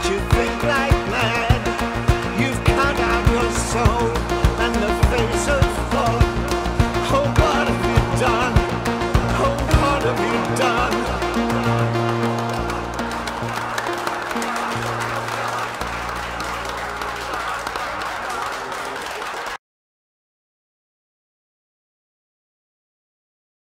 that you feel.